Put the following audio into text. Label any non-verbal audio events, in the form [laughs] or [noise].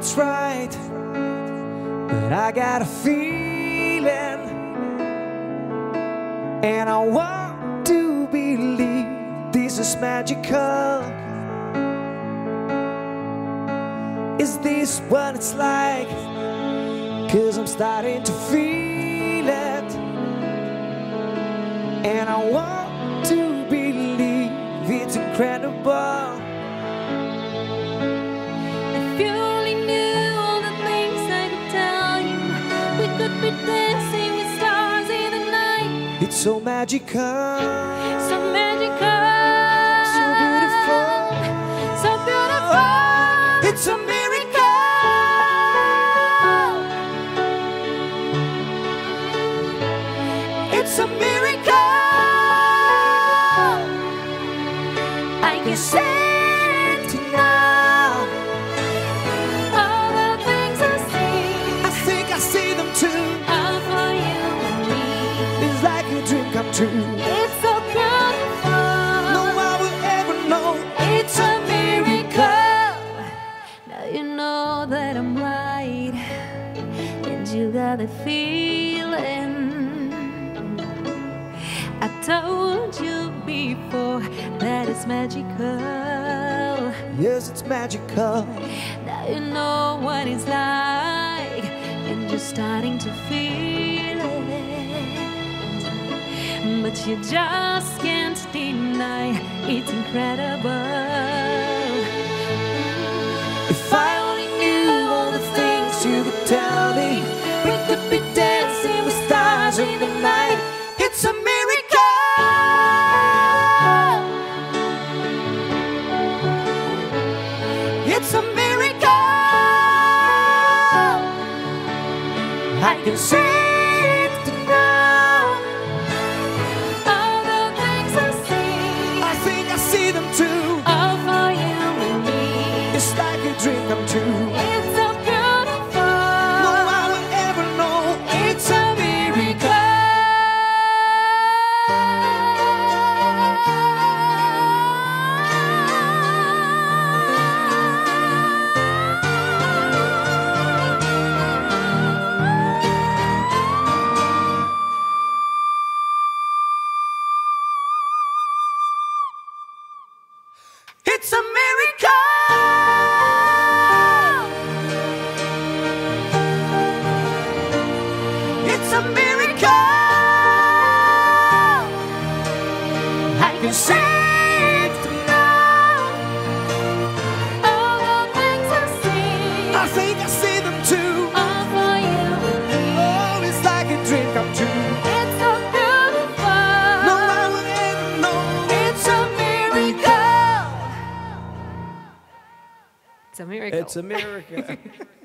it's right, but I got a feeling, and I want to believe this is magical. Is this what it's like? Cause I'm starting to feel it, and I want dancing with stars in the night. It's so magical. So magical, So beautiful. so beautiful. It's a miracle. It's a miracle. I can say it know that I'm right, and you got the feeling. I told you before that it's magical. Yes, it's magical. Now you know what it's like, and you're starting to feel it. But you just can't deny it's incredible. We could be dancing with stars in the night. It's a miracle. It's a miracle. I can see it now. All the things I see I think I see them too. are for you and me. It's like a dream come true. It's a miracle. It's a miracle. [laughs]